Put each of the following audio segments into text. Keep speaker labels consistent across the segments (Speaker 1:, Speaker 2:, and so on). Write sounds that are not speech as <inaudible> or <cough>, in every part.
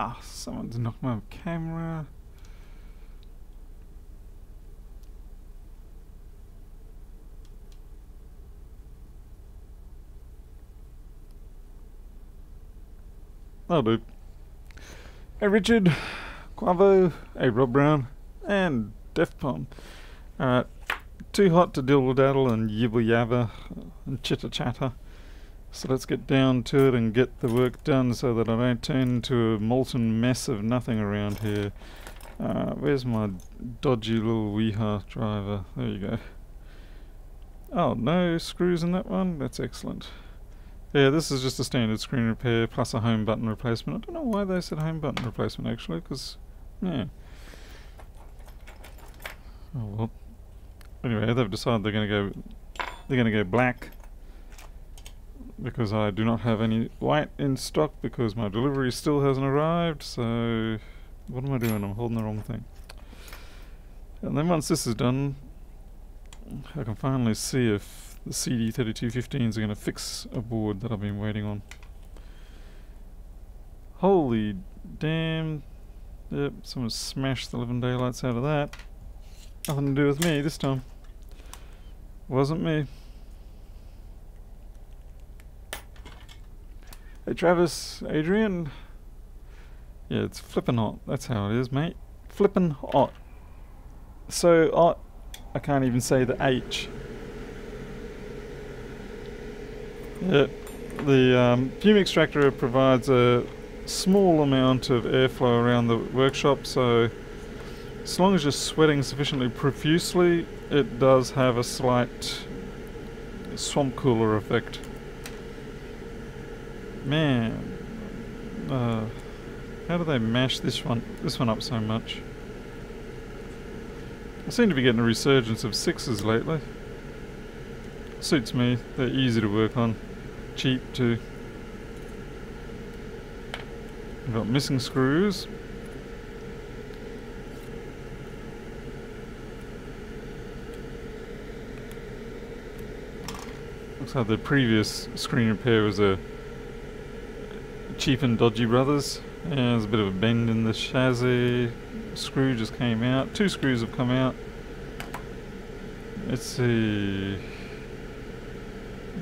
Speaker 1: Ah, someone's knocked my camera. That'll do. Hey Richard, Quavo, hey Rob Brown, and Defpom. Alright, too hot to diddle daddle and yibble yabber and chitter chatter. So let's get down to it and get the work done so that I don't turn into a molten mess of nothing around here. Uh, where's my dodgy little Wiha driver? There you go. Oh, no screws in that one? That's excellent. Yeah, this is just a standard screen repair plus a home button replacement. I don't know why they said home button replacement actually, because, yeah. Oh well. Anyway, they've decided they're going to go, they're going to go black because I do not have any white in stock because my delivery still hasn't arrived, so what am I doing? I'm holding the wrong thing. And then once this is done, I can finally see if the CD3215s are going to fix a board that I've been waiting on. Holy damn. Yep, someone smashed the living daylights out of that. Nothing to do with me this time. Wasn't me. Hey Travis, Adrian. Yeah, it's flippin' hot. That's how it is, mate. Flippin' hot. So hot, I can't even say the H. Yeah, the um, fume extractor provides a small amount of airflow around the workshop, so as long as you're sweating sufficiently profusely, it does have a slight swamp cooler effect. Man, uh, how do they mash this one this one up so much? I seem to be getting a resurgence of sixes lately. Suits me. They're easy to work on, cheap too. We've got missing screws. Looks like the previous screen repair was a cheap and dodgy brothers. There's a bit of a bend in the chassis. Screw just came out. Two screws have come out. Let's see.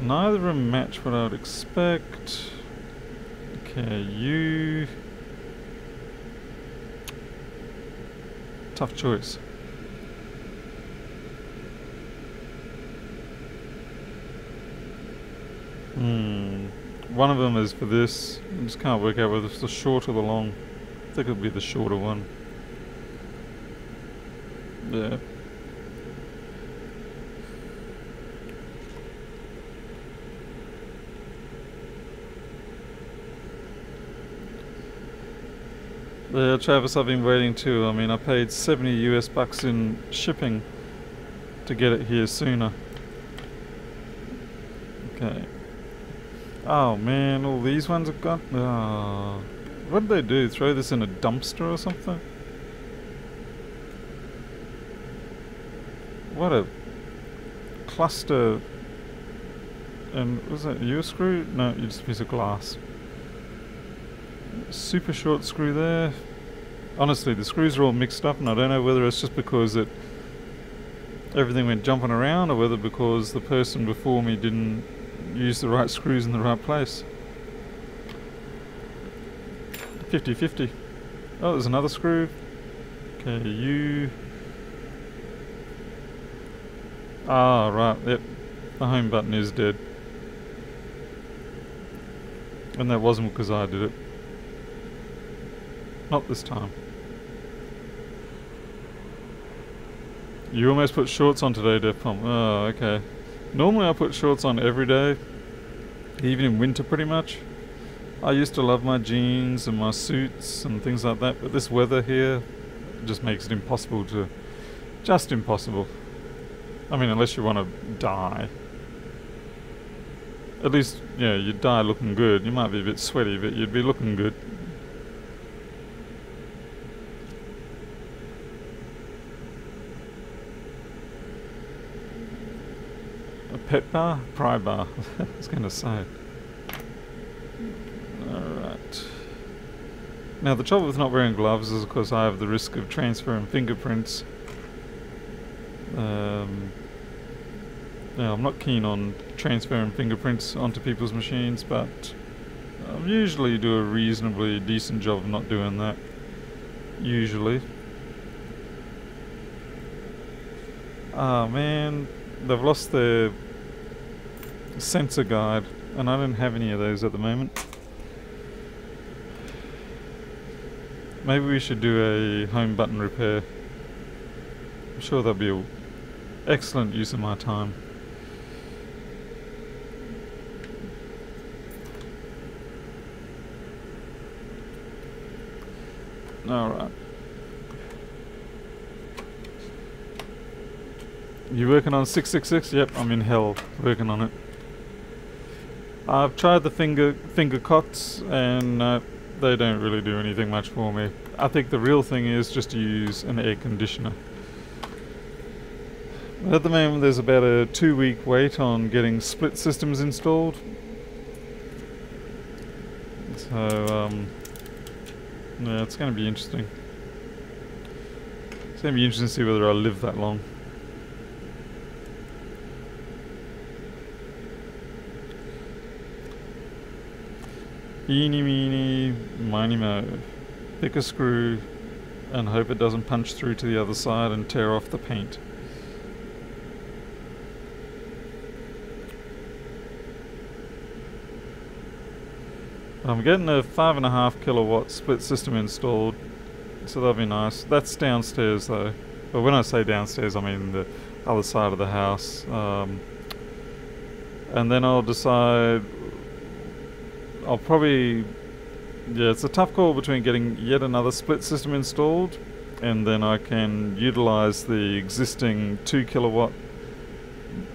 Speaker 1: Neither of them match what I would expect. Okay, you. Tough choice. Hmm. One of them is for this. I just can't work out whether it's the short or the long. I think it'll be the shorter one. Yeah. Yeah, Travis, I've been waiting too. I mean, I paid 70 US bucks in shipping to get it here sooner. Okay. Oh man, all these ones have gone. Oh. Uh, what did they do? Throw this in a dumpster or something? What a cluster. And was that you a screw? No, just a piece of glass. Super short screw there. Honestly, the screws are all mixed up, and I don't know whether it's just because it everything went jumping around, or whether because the person before me didn't use the right screws in the right place. 50-50. Oh, there's another screw. Okay, you... Ah, right, yep. The home button is dead. And that wasn't because I did it. Not this time. You almost put shorts on today, Defpom. Oh, okay. Normally I put shorts on every day, even in winter pretty much. I used to love my jeans and my suits and things like that, but this weather here just makes it impossible to... Just impossible. I mean, unless you want to die. At least, yeah, you'd die looking good. You might be a bit sweaty, but you'd be looking good. Pet bar? Pry bar. I was going to say. Alright. Now the trouble with not wearing gloves is of course I have the risk of transferring fingerprints. Um, now I'm not keen on transferring fingerprints onto people's machines, but I usually do a reasonably decent job of not doing that. Usually. Ah oh, man, they've lost their sensor guide, and I don't have any of those at the moment. Maybe we should do a home button repair. I'm sure that'd be an excellent use of my time. Alright. You working on 666? Yep, I'm in hell working on it. I've tried the finger finger cots and uh, they don't really do anything much for me. I think the real thing is just to use an air conditioner. But At the moment there's about a two week wait on getting split systems installed. So, um, yeah, it's going to be interesting. It's going to be interesting to see whether I live that long. Eeny meeny miny mo. Pick a screw and hope it doesn't punch through to the other side and tear off the paint. I'm getting a five and a half kilowatt split system installed, so that'll be nice. That's downstairs though. But when I say downstairs, I mean the other side of the house. Um, and then I'll decide I'll probably... Yeah, it's a tough call between getting yet another split system installed and then I can utilize the existing 2 kilowatt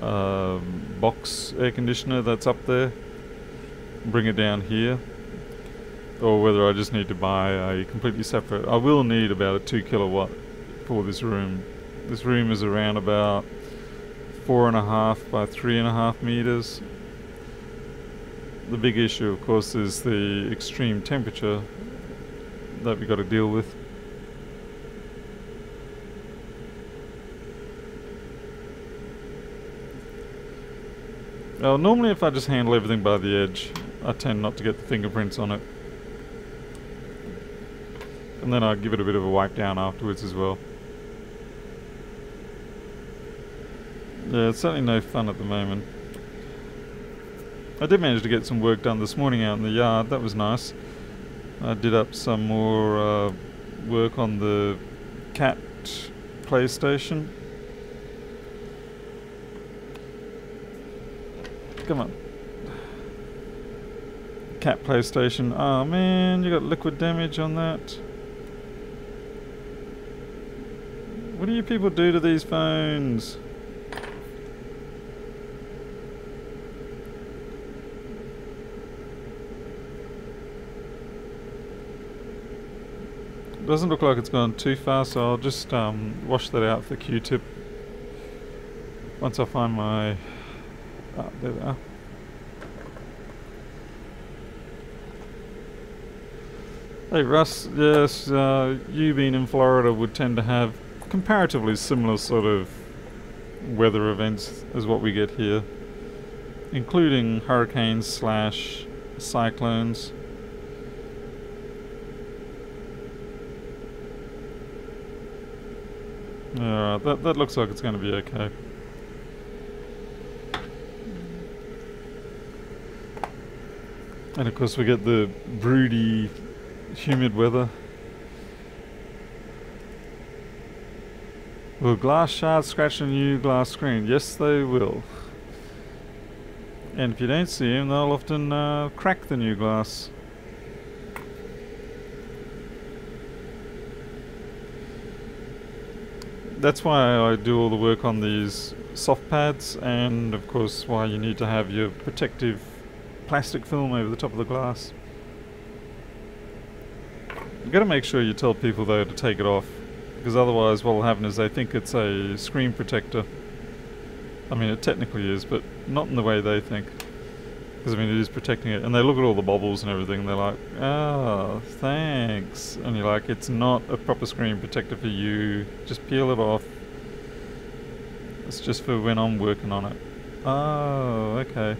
Speaker 1: uh, box air conditioner that's up there bring it down here or whether I just need to buy a completely separate I will need about a 2 kilowatt for this room. This room is around about four and a half by three and a half meters the big issue, of course, is the extreme temperature that we've got to deal with. Well, normally if I just handle everything by the edge, I tend not to get the fingerprints on it. And then I give it a bit of a wipe down afterwards as well. Yeah, it's certainly no fun at the moment. I did manage to get some work done this morning out in the yard. That was nice. I did up some more uh, work on the cat PlayStation. Come on. Cat PlayStation. Oh man, you got liquid damage on that. What do you people do to these phones? Doesn't look like it's gone too far, so I'll just um, wash that out with the Q-tip. Once I find my... Oh, there they are. Hey Russ, yes, uh, you being in Florida would tend to have comparatively similar sort of weather events as what we get here, including hurricanes slash cyclones. Alright, that, that looks like it's going to be okay. And of course we get the broody, humid weather. Will glass shards scratch a new glass screen? Yes, they will. And if you don't see them, they'll often uh, crack the new glass. That's why I do all the work on these soft pads and of course why you need to have your protective plastic film over the top of the glass. You've gotta make sure you tell people though to take it off because otherwise what will happen is they think it's a screen protector. I mean it technically is but not in the way they think. Because I mean, it is protecting it. And they look at all the bobbles and everything. And they're like, "Oh, thanks." And you're like, "It's not a proper screen protector for you. Just peel it off. It's just for when I'm working on it." Oh, okay.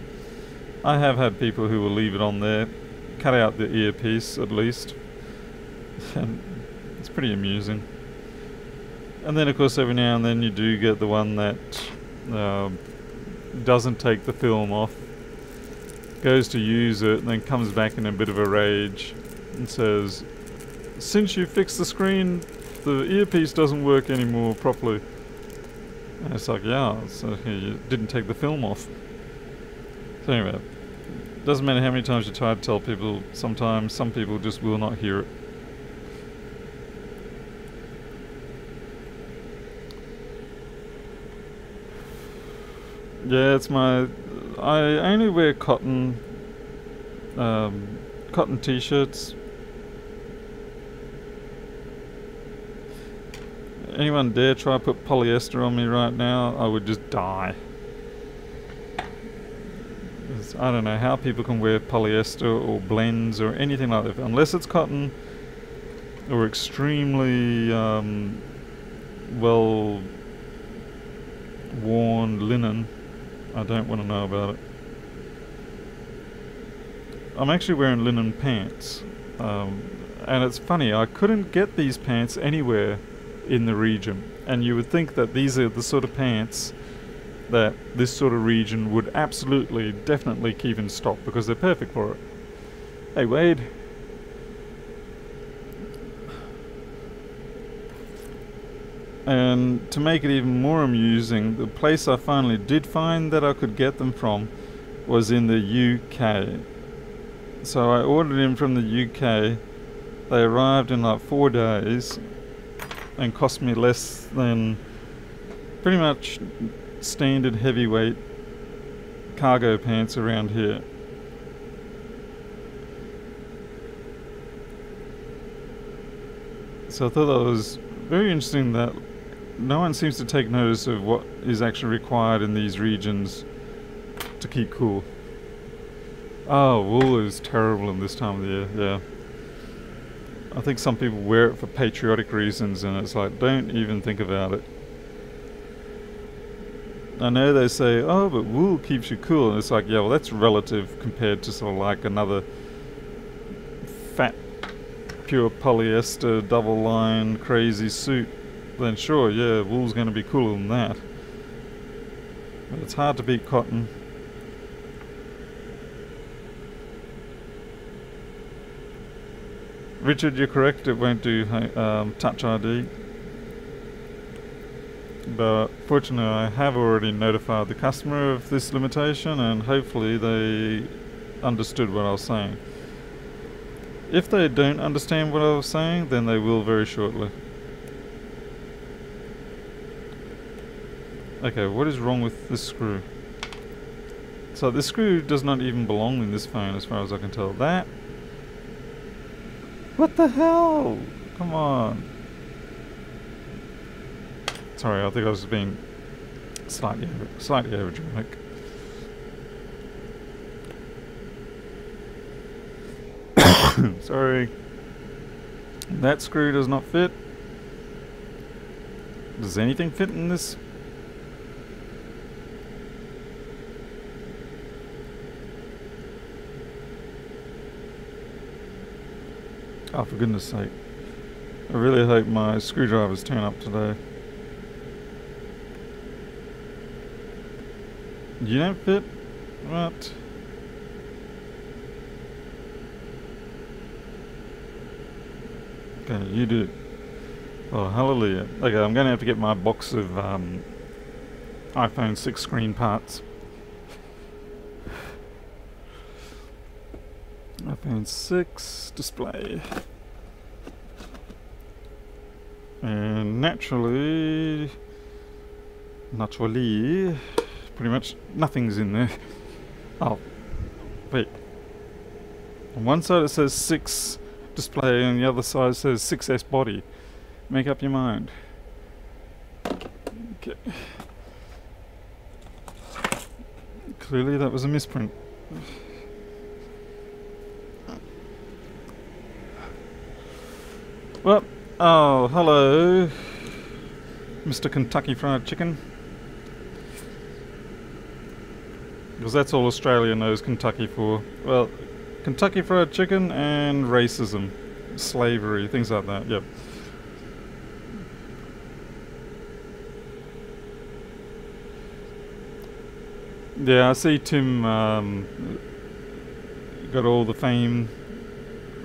Speaker 1: I have had people who will leave it on there, cut out the earpiece at least, <laughs> and it's pretty amusing. And then, of course, every now and then you do get the one that uh, doesn't take the film off, goes to use it, and then comes back in a bit of a rage and says, Since you fixed the screen, the earpiece doesn't work anymore properly. And it's like, yeah, so you didn't take the film off. So anyway, doesn't matter how many times you try to tell people, sometimes some people just will not hear it. Yeah, it's my. I only wear cotton, um, cotton t-shirts. Anyone dare try to put polyester on me right now? I would just die. I don't know how people can wear polyester or blends or anything like that unless it's cotton or extremely um, well worn linen. I don't want to know about it. I'm actually wearing linen pants. Um, and it's funny, I couldn't get these pants anywhere in the region. And you would think that these are the sort of pants that this sort of region would absolutely, definitely keep in stock because they're perfect for it. Hey Wade. And to make it even more amusing, the place I finally did find that I could get them from was in the UK. So I ordered them from the UK. They arrived in like four days and cost me less than pretty much standard heavyweight cargo pants around here. So I thought that was very interesting that no one seems to take notice of what is actually required in these regions to keep cool. Oh, wool is terrible in this time of the year, yeah. I think some people wear it for patriotic reasons and it's like, don't even think about it. I know they say, oh, but wool keeps you cool. And it's like, yeah, well, that's relative compared to sort of like another fat, pure polyester, double line, crazy suit. Then sure, yeah, wool's going to be cooler than that. But it's hard to beat cotton. Richard, you're correct. It won't do um, Touch ID but fortunately I have already notified the customer of this limitation and hopefully they understood what I was saying. If they don't understand what I was saying, then they will very shortly. Okay, what is wrong with this screw? So this screw does not even belong in this phone as far as I can tell. That? What the hell? Come on. Sorry, I think I was being slightly slightly over dramatic. <coughs> Sorry. That screw does not fit. Does anything fit in this? Oh, for goodness sake. I really hope my screwdrivers turn up today. You don't fit? What? Okay, you do. Oh, hallelujah. Okay, I'm going to have to get my box of um, iPhone 6 screen parts. iPhone 6 display. And naturally, naturally, pretty much nothing's in there. Oh, wait. On one side it says 6 display and the other side says 6S body. Make up your mind. Okay. Clearly that was a misprint. Well, oh, hello, Mr. Kentucky Fried Chicken. Because that's all Australia knows Kentucky for. Well, Kentucky Fried Chicken and racism, slavery, things like that, yep. Yeah, I see Tim um, got all the fame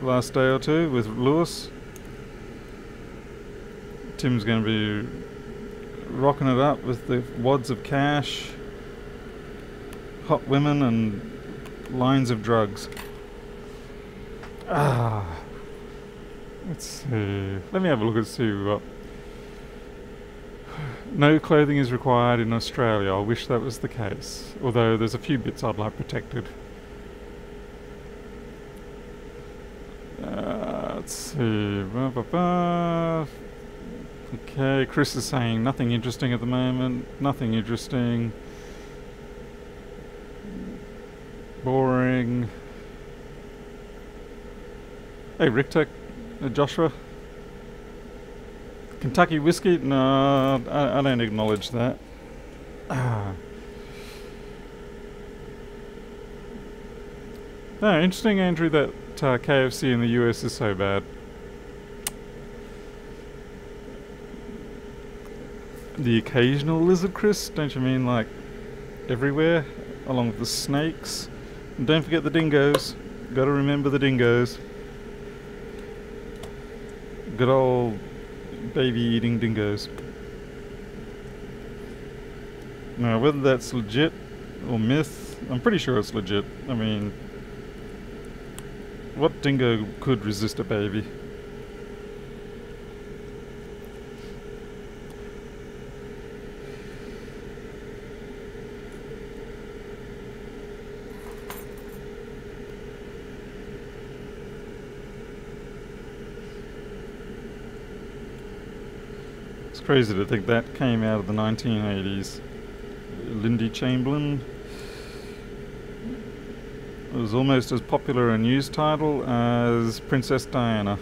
Speaker 1: last day or two with Lewis. Tim's going to be rocking it up with the wads of cash, hot women, and lines of drugs. Ah. Let's see. Let me have a look and see what. No clothing is required in Australia. I wish that was the case. Although there's a few bits I'd like protected. Uh, let's see. Ba, ba, ba. Okay, Chris is saying nothing interesting at the moment. Nothing interesting. Boring. Hey, Rick Tech, uh, Joshua. Kentucky whiskey? No, I, I don't acknowledge that. <sighs> No, interesting, Andrew, that uh, KFC in the US is so bad. The occasional lizard, Chris? Don't you mean like everywhere? Along with the snakes? And don't forget the dingoes. Gotta remember the dingoes. Good old baby eating dingoes. Now, whether that's legit or myth, I'm pretty sure it's legit. I mean, what dingo could resist a baby? It's crazy to think that came out of the 1980s. Lindy Chamberlain was almost as popular a news title as Princess Diana.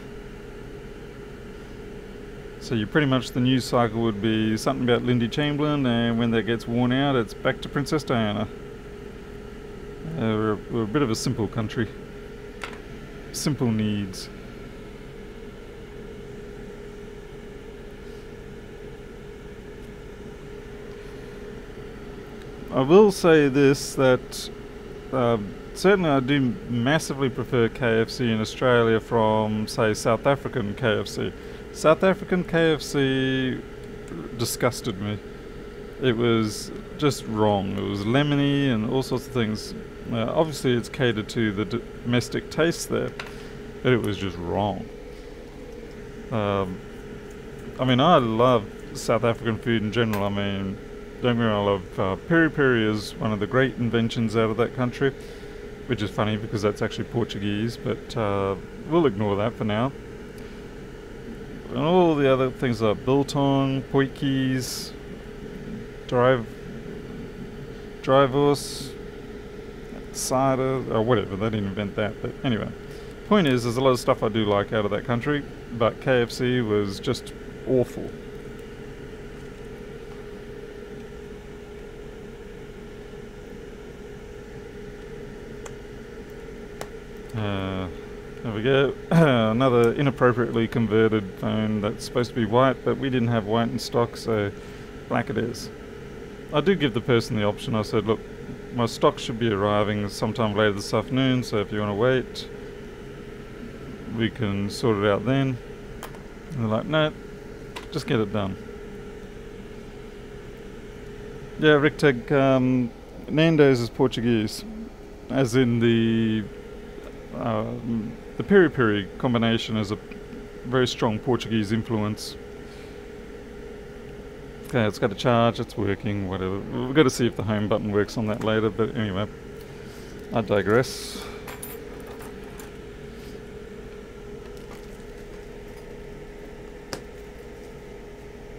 Speaker 1: So you pretty much the news cycle would be something about Lindy Chamberlain, and when that gets worn out, it's back to Princess Diana. Uh, we're, we're a bit of a simple country. Simple needs. I will say this that um, certainly I do massively prefer KFC in Australia from, say, South African KFC. South African KFC disgusted me. It was just wrong. It was lemony and all sorts of things. Uh, obviously, it's catered to the domestic taste there, but it was just wrong. Um, I mean, I love South African food in general. I mean, don't get me wrong, I love uh, peri peri is one of the great inventions out of that country, which is funny because that's actually Portuguese, but uh, we'll ignore that for now. And all the other things like biltong, potjies, drive, drivos, cider, or whatever. They didn't invent that, but anyway. Point is, there's a lot of stuff I do like out of that country, but KFC was just awful. Uh, go. <clears throat> Another inappropriately converted phone that's supposed to be white, but we didn't have white in stock, so black it is. I do give the person the option. I said, look, my stock should be arriving sometime later this afternoon, so if you want to wait, we can sort it out then. And they're like, no, just get it done. Yeah, Ricktag, um, Nando's is Portuguese, as in the uh, the peri peri combination is a very strong Portuguese influence. Okay, it's got a charge, it's working, whatever. We've got to see if the home button works on that later, but anyway, I digress.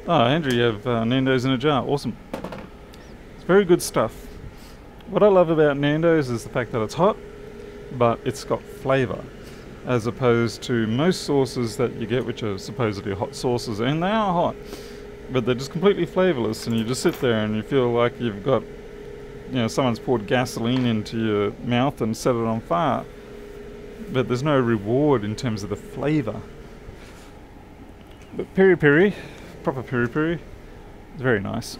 Speaker 1: Oh, Andrew, you have uh, Nando's in a jar. Awesome. It's very good stuff. What I love about Nando's is the fact that it's hot, but it's got flavour. As opposed to most sauces that you get, which are supposedly hot sauces, and they are hot, but they're just completely flavorless, and you just sit there and you feel like you've got, you know, someone's poured gasoline into your mouth and set it on fire. But there's no reward in terms of the flavor. But piri piri, proper piri piri, is very nice.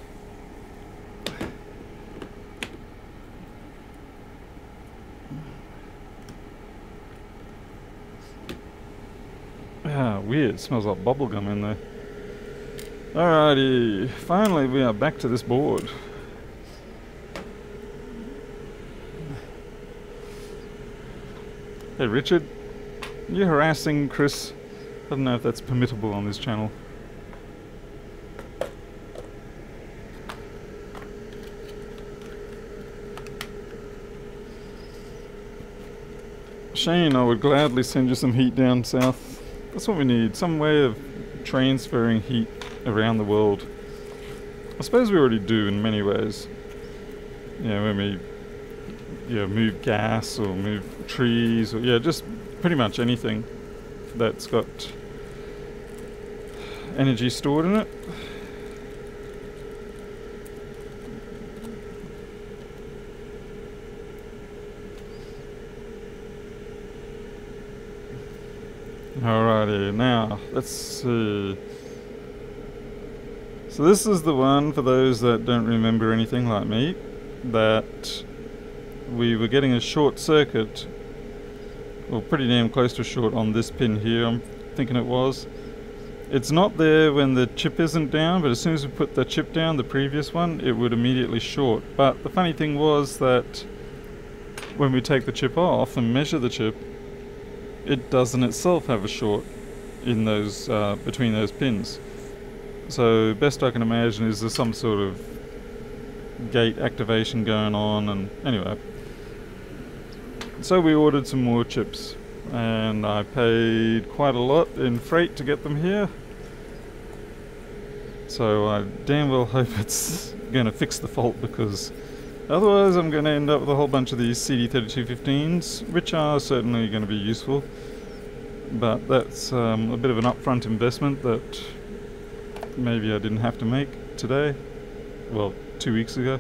Speaker 1: Weird. Smells like bubblegum in there. Alrighty. Finally, we are back to this board. Hey, Richard. You harassing Chris? I don't know if that's permittable on this channel. Shane, I would gladly send you some heat down south. That's what we need. Some way of transferring heat around the world. I suppose we already do in many ways. Yeah, when we yeah, move gas or move trees or yeah, just pretty much anything that's got energy stored in it. Now let's see. So this is the one for those that don't remember anything like me, that we were getting a short circuit, or pretty damn close to short on this pin here, I'm thinking it was. It's not there when the chip isn't down, but as soon as we put the chip down, the previous one, it would immediately short. But the funny thing was that when we take the chip off and measure the chip, it doesn't itself have a short in those uh, between those pins. So best I can imagine is there's some sort of gate activation going on and anyway. So we ordered some more chips and I paid quite a lot in freight to get them here. So I damn well hope <laughs> it's going to fix the fault because Otherwise I'm going to end up with a whole bunch of these CD3215s, which are certainly going to be useful. But that's um, a bit of an upfront investment that maybe I didn't have to make today. Well, two weeks ago.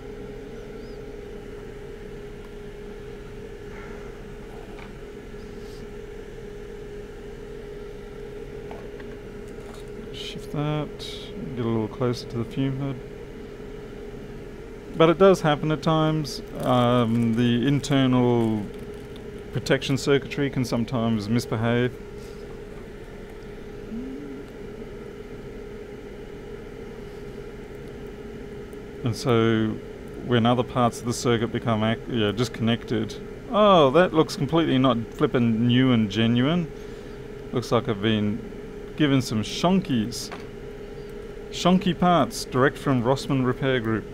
Speaker 1: Shift that, get a little closer to the fume hood but it does happen at times. Um, the internal protection circuitry can sometimes misbehave. And so when other parts of the circuit become yeah, disconnected, oh, that looks completely not flippin' new and genuine. Looks like I've been given some shonkies. Shonky parts direct from Rossmann Repair Group.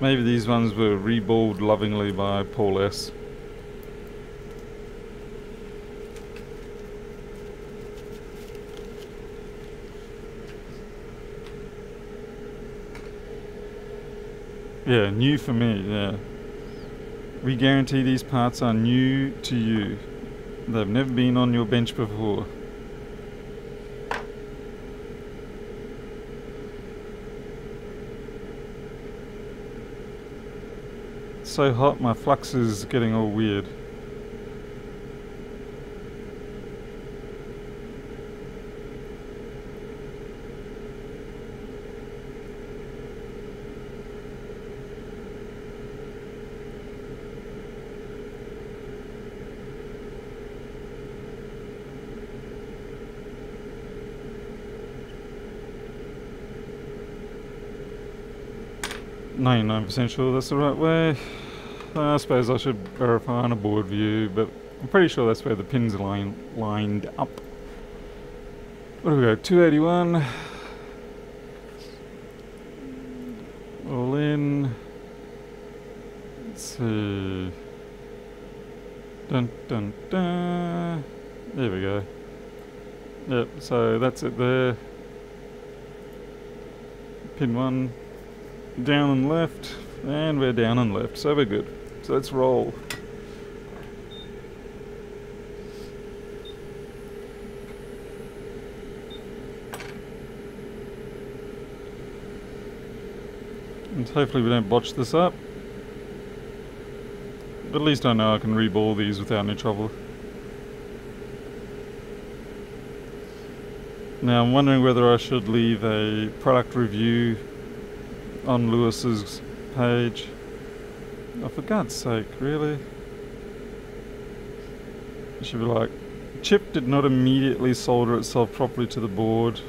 Speaker 1: Maybe these ones were reballed lovingly by Paul S. Yeah, new for me, yeah. We guarantee these parts are new to you. They've never been on your bench before. so hot my flux is getting all weird. Ninety-nine percent sure that's the right way. I suppose I should verify on a board view, but I'm pretty sure that's where the pins are line, lined up. What do we go? 281. All in. Let's see. Dun dun dun. There we go. Yep, so that's it there. Pin one down and left, and we're down and left, so we're good. So let's roll. And hopefully we don't botch this up. But at least I know I can reball these without any trouble. Now I'm wondering whether I should leave a product review on Lewis's page. Oh, for God's sake, really? It should be like, chip did not immediately solder itself properly to the board.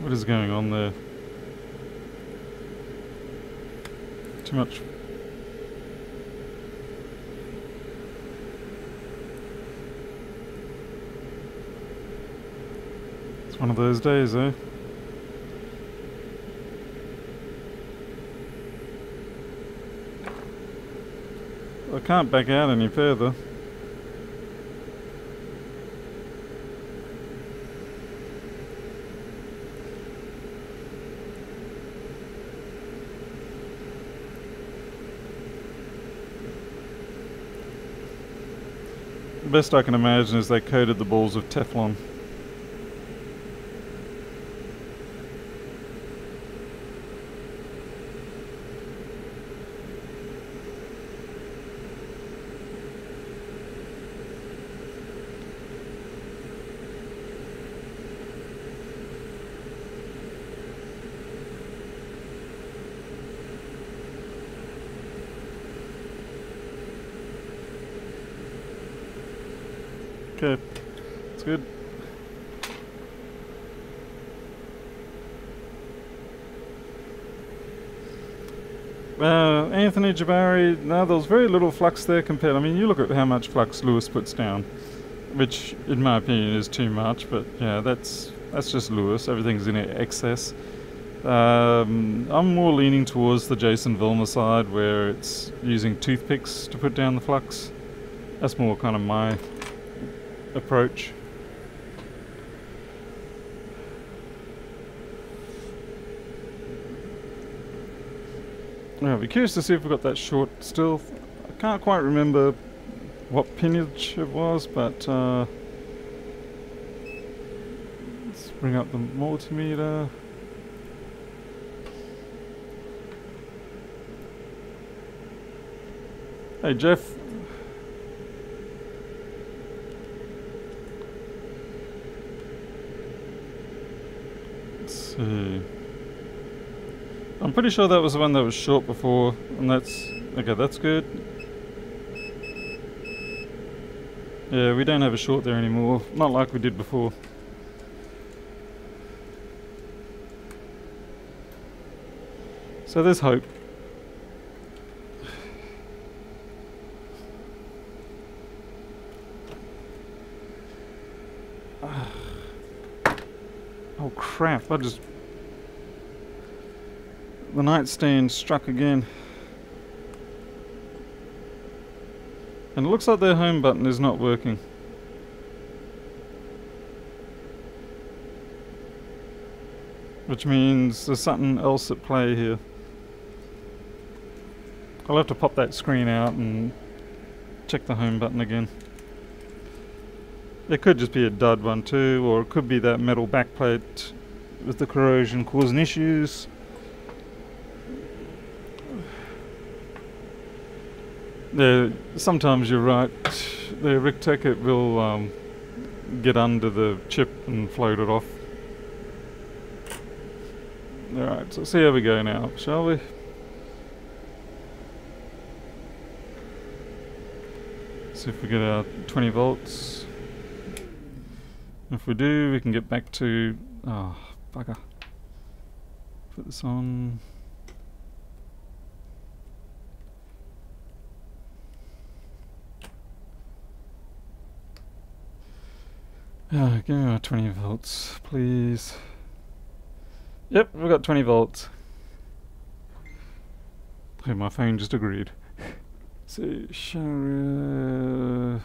Speaker 1: What is going on there? Too much. It's one of those days, eh? I can't back out any further. The best I can imagine is they coated the balls with Teflon. Okay, it's good. Uh, Anthony Jabari, no, there was very little flux there compared. I mean, you look at how much flux Lewis puts down, which, in my opinion, is too much. But yeah, that's that's just Lewis. Everything's in excess. Um, I'm more leaning towards the Jason Vilma side, where it's using toothpicks to put down the flux. That's more kind of my approach. I'll be curious to see if we've got that short still. I can't quite remember what pinage it was, but uh, let's bring up the multimeter. Hey Jeff, see. I'm pretty sure that was the one that was short before, and that's... Okay, that's good. Yeah, we don't have a short there anymore. Not like we did before. So there's hope. <sighs> Oh crap, I just... The nightstand struck again. And it looks like their home button is not working. Which means there's something else at play here. I'll have to pop that screen out and check the home button again. It could just be a dud one too, or it could be that metal backplate with the corrosion causing issues. Yeah, sometimes you're right. The it will um, get under the chip and float it off. Alright, so see how we go now, shall we? See if we get our 20 volts. If we do, we can get back to... Oh, bugger. Put this on... Oh, give me my 20 volts, please. Yep, we've got 20 volts. Okay, my phone just agreed. <laughs> so, shall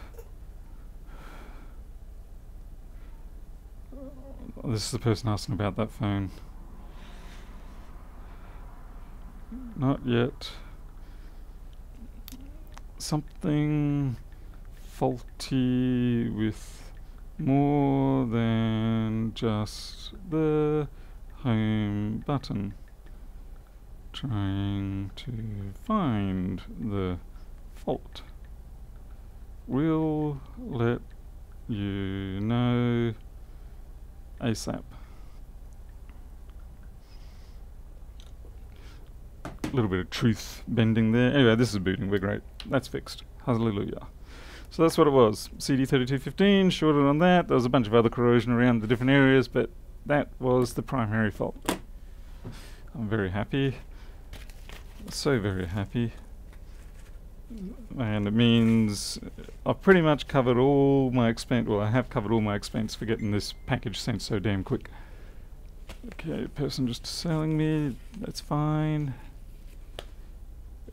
Speaker 1: This is the person asking about that phone. Not yet. Something faulty with more than just the home button. Trying to find the fault. We'll let you know ASAP. A little bit of truth bending there. Anyway, this is booting. We're great. That's fixed. Hallelujah. So that's what it was. CD3215, shorted on that. There was a bunch of other corrosion around the different areas, but that was the primary fault. I'm very happy. So very happy. And it means I've pretty much covered all my expense, well I have covered all my expense for getting this package sent so damn quick. Okay, person just selling me, that's fine.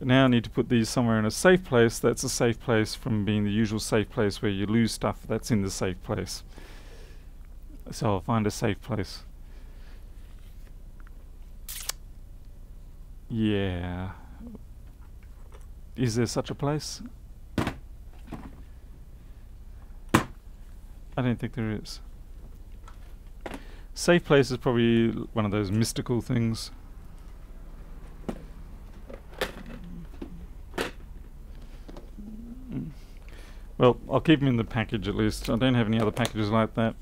Speaker 1: Now I need to put these somewhere in a safe place. That's a safe place from being the usual safe place where you lose stuff that's in the safe place. So I'll find a safe place. Yeah. Is there such a place? I don't think there is. Safe place is probably one of those mystical things. Well, I'll keep them in the package at least. I don't have any other packages like that.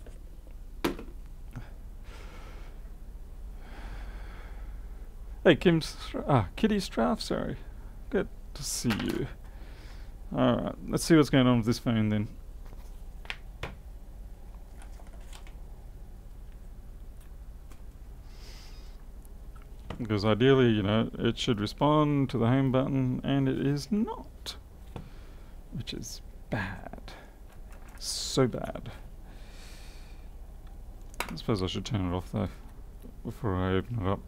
Speaker 1: Hey, Kim, ah, Kitty Straff, sorry. Good to see you. Alright, let's see what's going on with this phone then. Because ideally, you know, it should respond to the home button, and it is not. Which is bad. So bad. I suppose I should turn it off though, before I open it up.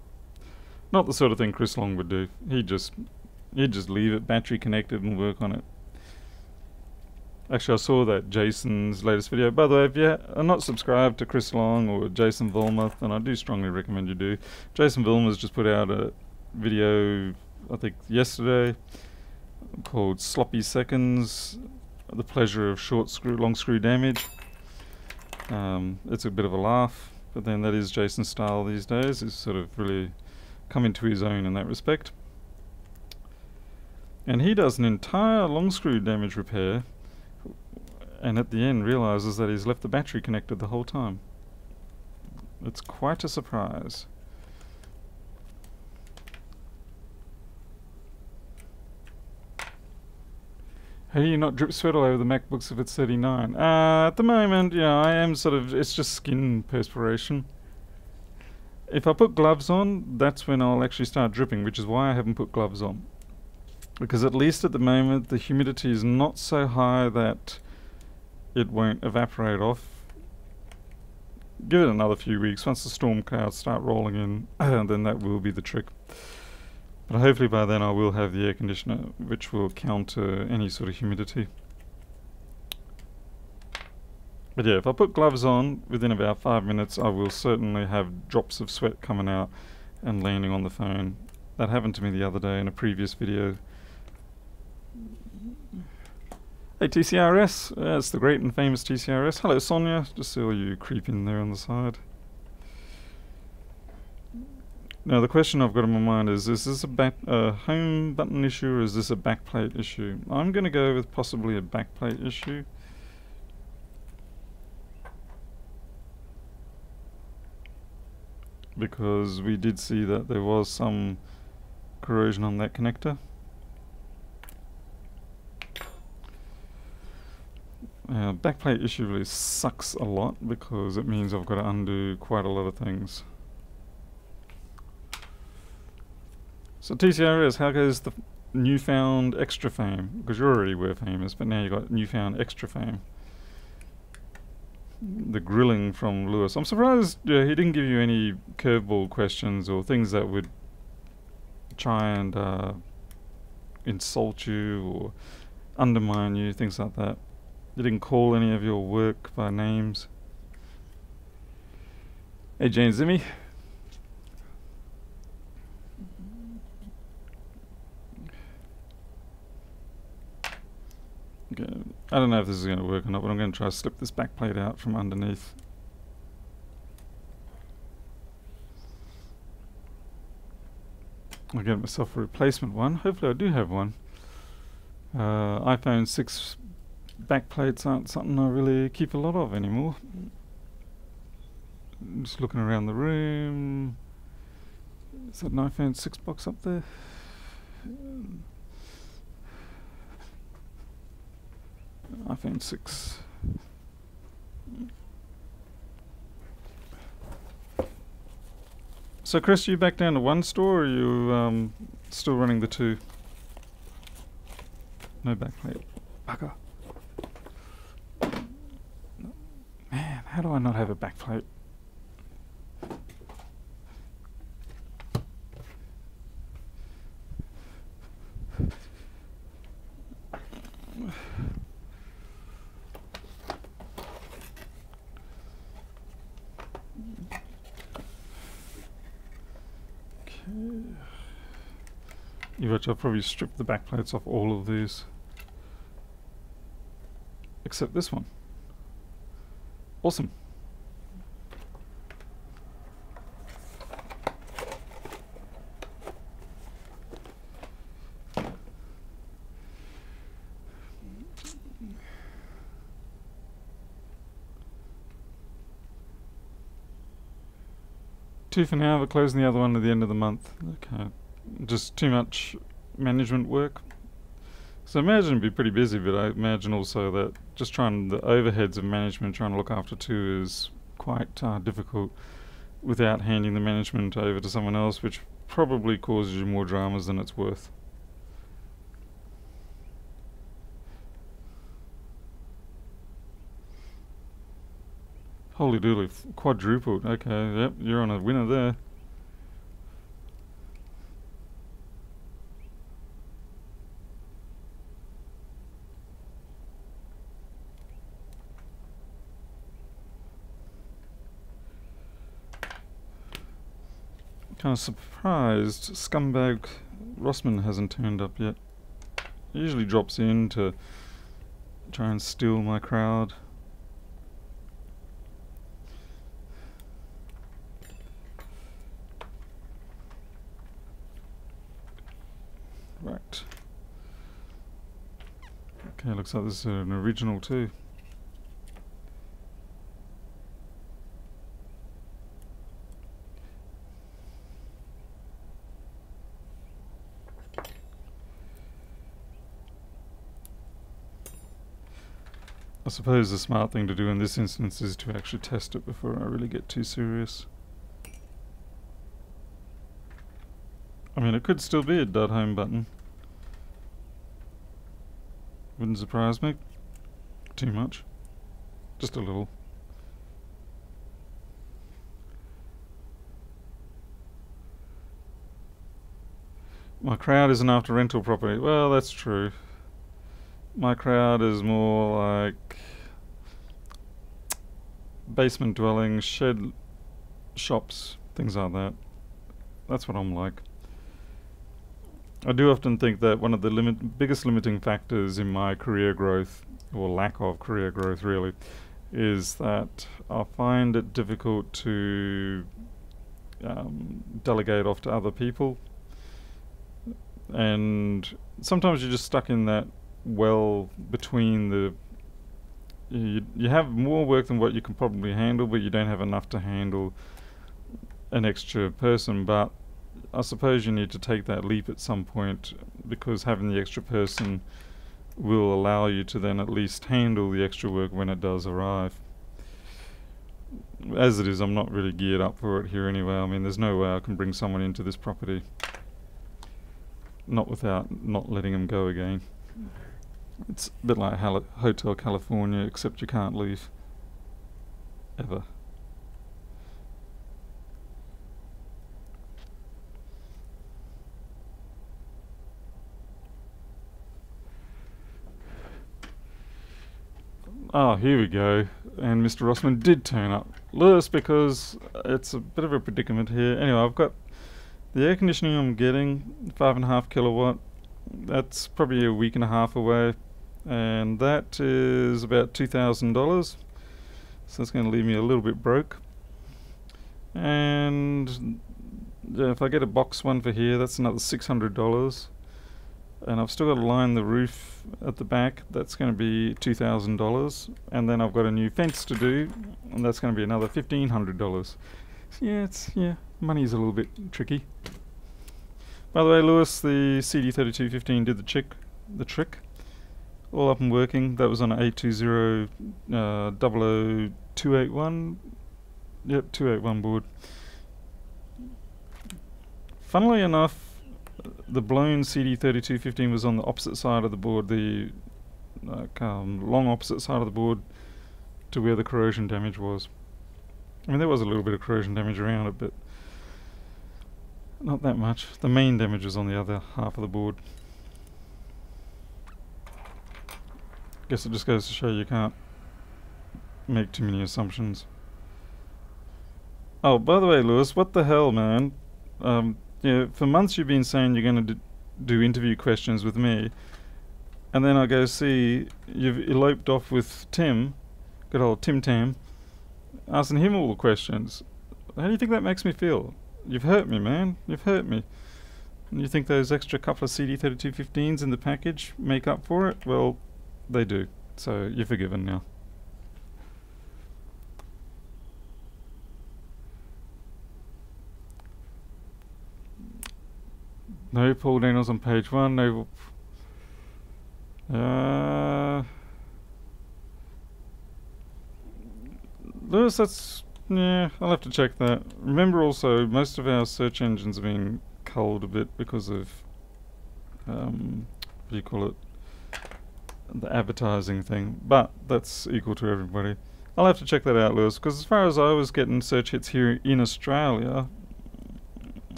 Speaker 1: Not the sort of thing Chris Long would do. He'd just, he'd just leave it battery connected and work on it. Actually, I saw that Jason's latest video. By the way, if you are not subscribed to Chris Long or Jason Vollmuth, then I do strongly recommend you do. Jason Vollmuth just put out a video, I think yesterday, called Sloppy Seconds the pleasure of short screw, long screw damage. Um, it's a bit of a laugh, but then that is Jason's style these days. He's sort of really come into his own in that respect. And he does an entire long screw damage repair, and at the end realizes that he's left the battery connected the whole time. It's quite a surprise. How do you not drip sweat all over the MacBooks if it's 39? Uh, at the moment, yeah, I am sort of, it's just skin perspiration. If I put gloves on, that's when I'll actually start dripping, which is why I haven't put gloves on. Because at least at the moment, the humidity is not so high that it won't evaporate off. Give it another few weeks. Once the storm clouds start rolling in, <clears throat> then that will be the trick. But hopefully by then I will have the air conditioner which will counter any sort of humidity. But yeah, if I put gloves on within about five minutes I will certainly have drops of sweat coming out and landing on the phone. That happened to me the other day in a previous video. Hey TCRS, uh, it's the great and famous TCRS. Hello Sonia, just saw you creep in there on the side. Now the question I've got in my mind is, is this a back, home button issue or is this a backplate issue? I'm going to go with possibly a backplate issue. Because we did see that there was some corrosion on that connector. Uh, backplate issue really sucks a lot because it means I've got to undo quite a lot of things. So TCRS, how goes the newfound extra fame? Because you already were famous, but now you got newfound extra fame. The grilling from Lewis. I'm surprised yeah, he didn't give you any curveball questions or things that would try and uh, insult you or undermine you, things like that. He didn't call any of your work by names. Hey, Jane Zimmy. I don't know if this is going to work or not, but I'm going to try to slip this back plate out from underneath. I'll get myself a replacement one. Hopefully I do have one. Uh, iPhone 6 backplates aren't something I really keep a lot of anymore. Just looking around the room. Is that an iPhone 6 box up there? iPhone 6. So Chris, you back down to one store or are you um, still running the two? No backplate. Bugger. Man, how do I not have a backplate? Watch, I'll probably strip the backplates off all of these. Except this one. Awesome. Two for now, but closing the other one at the end of the month. Okay. Just too much management work. So imagine it'd be pretty busy, but I imagine also that just trying the overheads of management, trying to look after two is quite uh, difficult without handing the management over to someone else, which probably causes you more dramas than it's worth. Holy doodly, quadrupled. Okay, yep, you're on a winner there. Kind of surprised scumbag Rossmann hasn't turned up yet. He usually drops in to try and steal my crowd. Right. Okay, looks like this is an original too. Suppose the smart thing to do in this instance is to actually test it before I really get too serious. I mean, it could still be a dot home button. Wouldn't surprise me too much. Just a little. My crowd isn't after rental property. Well, that's true. My crowd is more like basement dwellings, shed shops, things like that. That's what I'm like. I do often think that one of the biggest limiting factors in my career growth, or lack of career growth really, is that I find it difficult to um, delegate off to other people. And sometimes you're just stuck in that well between the you, you have more work than what you can probably handle, but you don't have enough to handle an extra person. But I suppose you need to take that leap at some point because having the extra person will allow you to then at least handle the extra work when it does arrive. As it is, I'm not really geared up for it here anyway. I mean, there's no way I can bring someone into this property. Not without not letting them go again. It's a bit like Hotel California, except you can't leave. Ever. Oh, here we go. And Mr. Rossmann did turn up. Lewis, because it's a bit of a predicament here. Anyway, I've got the air conditioning I'm getting, five and a half kilowatt. That's probably a week and a half away and that is about $2,000. So that's going to leave me a little bit broke. And if I get a box one for here, that's another $600. And I've still got to line the roof at the back. That's going to be $2,000. And then I've got a new fence to do, and that's going to be another $1,500. So yeah, it's, yeah, money's a little bit tricky. By the way, Lewis, the CD3215 did the trick. The trick. All up and working. That was on an 820 uh, 00281. Yep, 281 board. Funnily enough, the blown CD3215 was on the opposite side of the board, the like, um, long opposite side of the board to where the corrosion damage was. I mean, there was a little bit of corrosion damage around it, but not that much. The main damage was on the other half of the board. Guess it just goes to show you can't make too many assumptions. Oh, by the way, Lewis, what the hell, man? Um, for months you've been saying you're going to do interview questions with me, and then I go see you've eloped off with Tim, good old Tim Tam, asking him all the questions. How do you think that makes me feel? You've hurt me, man. You've hurt me. And you think those extra couple of CD3215s in the package make up for it? Well, they do. So you're forgiven now. No Paul Daniels on page one. No. Uh, Lewis, that's yeah, I'll have to check that. Remember also, most of our search engines have been culled a bit because of, um, what do you call it, the advertising thing. But that's equal to everybody. I'll have to check that out, Lewis, because as far as I was getting search hits here in Australia,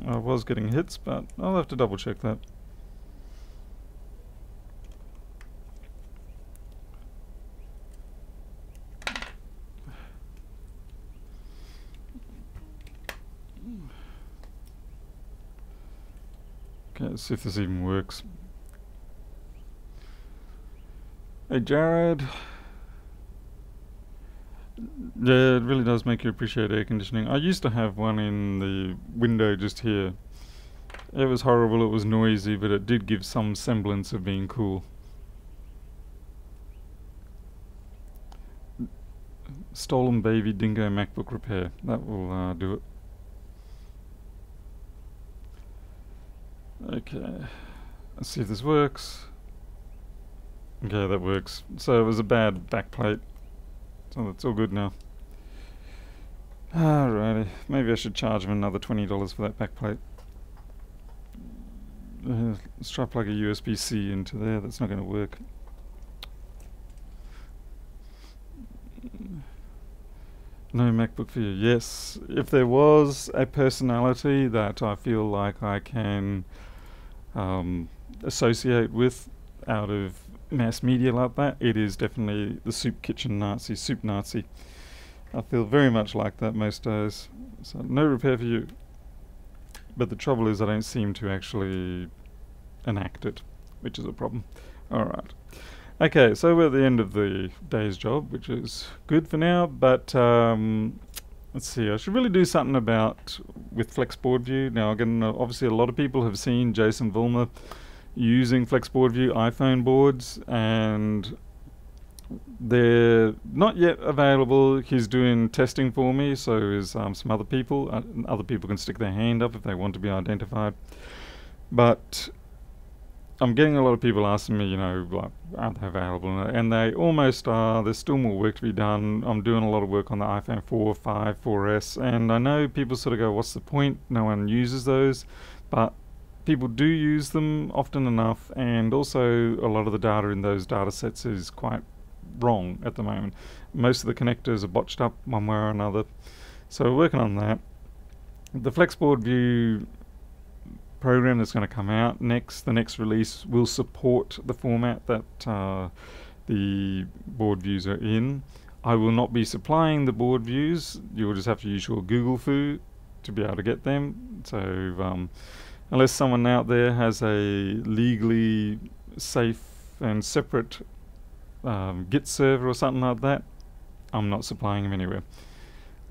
Speaker 1: I was getting hits, but I'll have to double check that. Okay, let's see if this even works. Hey Jared. Yeah, it really does make you appreciate air conditioning. I used to have one in the window just here. It was horrible, it was noisy, but it did give some semblance of being cool. Stolen baby dingo MacBook repair. That will uh, do it. Okay, let's see if this works. Okay, that works. So it was a bad backplate. So that's all good now. Alrighty, maybe I should charge him another $20 for that backplate. Uh, let's try plug a USB-C into there, that's not going to work. No MacBook for you. Yes, if there was a personality that I feel like I can um, associate with out of mass media like that, it is definitely the soup kitchen Nazi, soup Nazi. I feel very much like that most days. So no repair for you. But the trouble is I don't seem to actually enact it, which is a problem. Alright. Okay, so we're at the end of the day's job, which is good for now, but um, let's see, I should really do something about with Flex Board View. Now, again, obviously a lot of people have seen Jason Vollmer using Flex Board View iPhone boards, and they're not yet available. He's doing testing for me, so is um, some other people. Uh, other people can stick their hand up if they want to be identified. But I'm getting a lot of people asking me, you know, like, are they available? And they almost are. There's still more work to be done. I'm doing a lot of work on the iPhone 4, 5, 4S, and I know people sort of go, what's the point? No one uses those. But people do use them often enough, and also a lot of the data in those data sets is quite wrong at the moment. Most of the connectors are botched up one way or another. So we're working on that. The Flexboard View program that's going to come out next, the next release will support the format that uh, the board views are in. I will not be supplying the board views. You'll just have to use your Google fu to be able to get them. So um, unless someone out there has a legally safe and separate um, Git server or something like that, I'm not supplying them anywhere.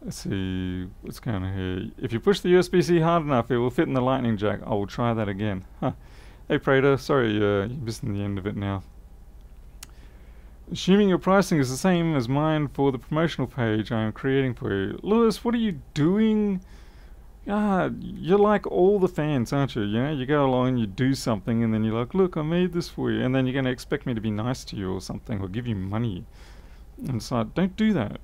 Speaker 1: Let's see what's going on here. If you push the USB-C hard enough, it will fit in the lightning jack. I will try that again. Huh. Hey Prater, sorry uh, you're missing the end of it now. Assuming your pricing is the same as mine for the promotional page I am creating for you. Lewis, what are you doing? Ah, you're like all the fans, aren't you? You know, you go along and you do something and then you're like, look, I made this for you. And then you're going to expect me to be nice to you or something or give you money. And it's like, don't do that.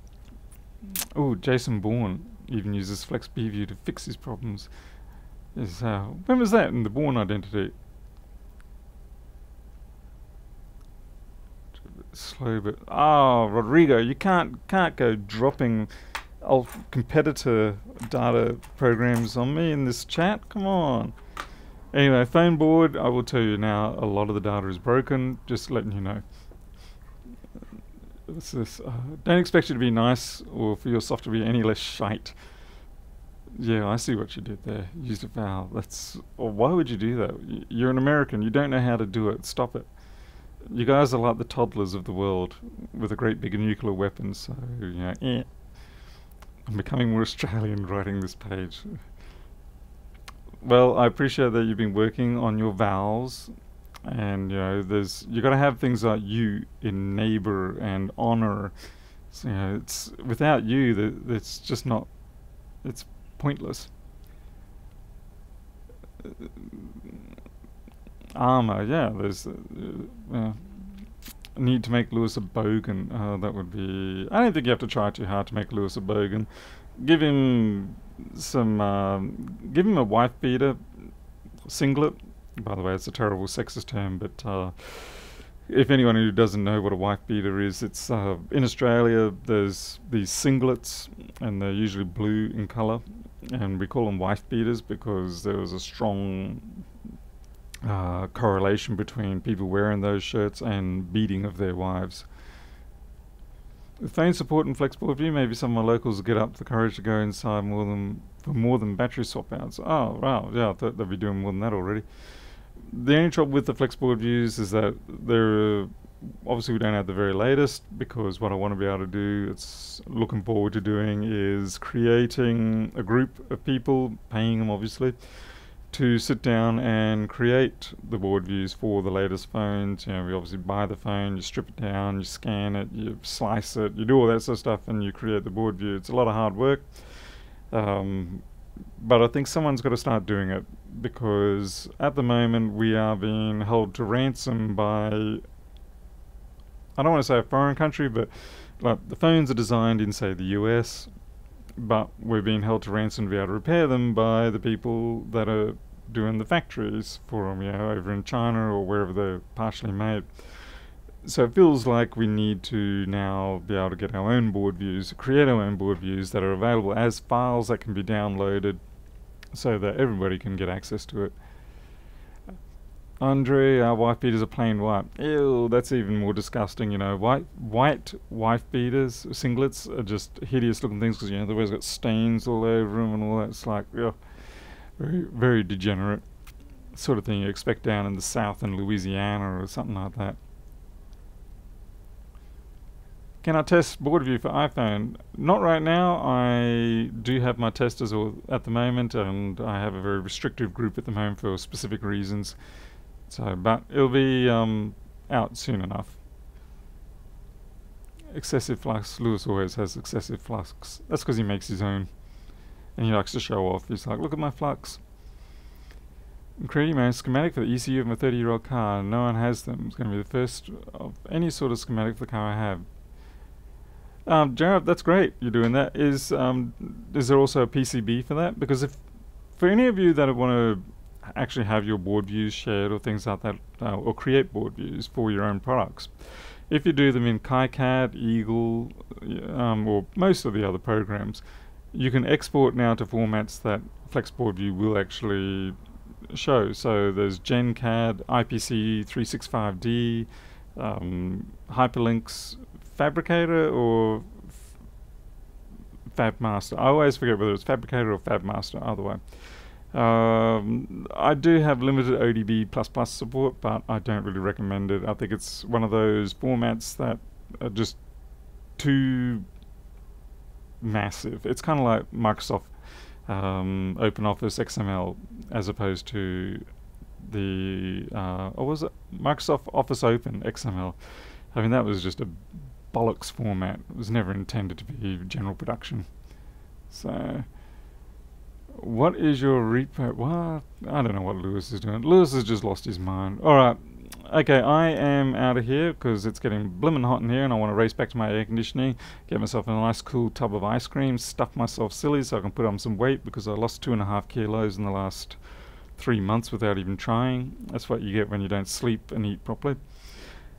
Speaker 1: Oh, Jason Bourne even uses Flex View to fix his problems. Is uh, when was that in the Bourne identity? Slow, but oh, Rodrigo, you can't can't go dropping old competitor data programs on me in this chat. Come on. Anyway, phone board. I will tell you now. A lot of the data is broken. Just letting you know. This is, uh, don't expect you to be nice or for your software to be any less shite. Yeah, I see what you did there. Used a vowel. That's. Well, why would you do that? Y you're an American. You don't know how to do it. Stop it. You guys are like the toddlers of the world with a great big nuclear weapon. So you know, eh. I'm becoming more Australian <laughs> writing this page. Well, I appreciate that you've been working on your vowels and you know there's you got to have things like you in neighbor and honor. So, you know it's without you that it's just not it's pointless. Armor yeah there's uh, uh, need to make Lewis a bogan. Uh, that would be I don't think you have to try too hard to make Lewis a bogan. Give him some um, give him a wife beater singlet. By the way, it's a terrible sexist term, but uh, if anyone who doesn't know what a wife beater is, it's uh, in Australia. There's these singlets, and they're usually blue in colour, and we call them wife beaters because there was a strong uh, correlation between people wearing those shirts and beating of their wives. With phone support and flexible view, maybe some of my locals get up the courage to go inside more than for more than battery swap outs. Oh wow, yeah, I thought they'd be doing more than that already the only trouble with the flexible views is that they're obviously we don't have the very latest because what I want to be able to do, it's looking forward to doing is creating a group of people, paying them obviously, to sit down and create the board views for the latest phones. You know, we obviously buy the phone, you strip it down, you scan it, you slice it, you do all that sort of stuff, and you create the board view. It's a lot of hard work. Um, but I think someone's got to start doing it because at the moment we are being held to ransom by I don't want to say a foreign country, but like the phones are designed in say the US, but we're being held to ransom to be able to repair them by the people that are doing the factories for them, you know, over in China or wherever they're partially made. So it feels like we need to now be able to get our own board views, create our own board views that are available as files that can be downloaded so that everybody can get access to it. Andre, our wife beaters are plain white. Ew, that's even more disgusting, you know. White white wife beaters, singlets, are just hideous looking things because, you know, they've always got stains all over them and all that. It's like, ugh, very, very degenerate sort of thing you expect down in the south in Louisiana or something like that. Can I test board view for iPhone? Not right now. I do have my testers at the moment, and I have a very restrictive group at the moment for specific reasons. So, but it'll be um, out soon enough. Excessive flux. Lewis always has excessive flux. That's because he makes his own, and he likes to show off. He's like, "Look at my flux." I'm creating my schematic for the ECU of my 30-year-old car. No one has them. It's going to be the first of any sort of schematic for the car I have. Um, Jared, that's great. You're doing that. Is um, is there also a PCB for that? Because if for any of you that want to actually have your board views shared or things like that, uh, or create board views for your own products, if you do them in KiCad, Eagle, um, or most of the other programs, you can export now to formats that FlexBoard View will actually show. So there's GenCAD, IPC 365D, um, HyperLynx, Fabricator or Fabmaster. I always forget whether it's Fabricator or Fabmaster, either way. Um, I do have limited ODB++ support, but I don't really recommend it. I think it's one of those formats that are just too massive. It's kind of like Microsoft um, OpenOffice XML as opposed to the uh, or was it Microsoft Office Open XML? I mean that was just a bollocks format. It was never intended to be general production. So what is your repo? Uh, well, I don't know what Lewis is doing. Lewis has just lost his mind. Alright. Okay, I am out of here because it's getting blimmin' hot in here and I want to race back to my air conditioning, get myself a nice cool tub of ice cream, stuff myself silly so I can put on some weight because I lost two and a half kilos in the last three months without even trying. That's what you get when you don't sleep and eat properly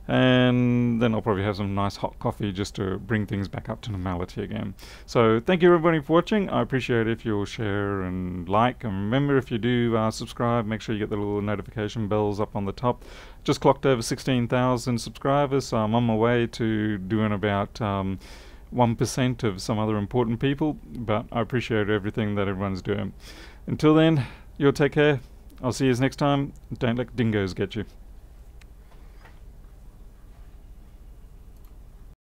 Speaker 1: and then I'll probably have some nice hot coffee just to bring things back up to normality again. So thank you everybody for watching. I appreciate if you'll share and like, and remember if you do uh, subscribe, make sure you get the little notification bells up on the top. Just clocked over 16,000 subscribers, so I'm on my way to doing about um, 1% of some other important people, but I appreciate everything that everyone's doing. Until then, you'll take care. I'll see you next time. Don't let dingoes get you.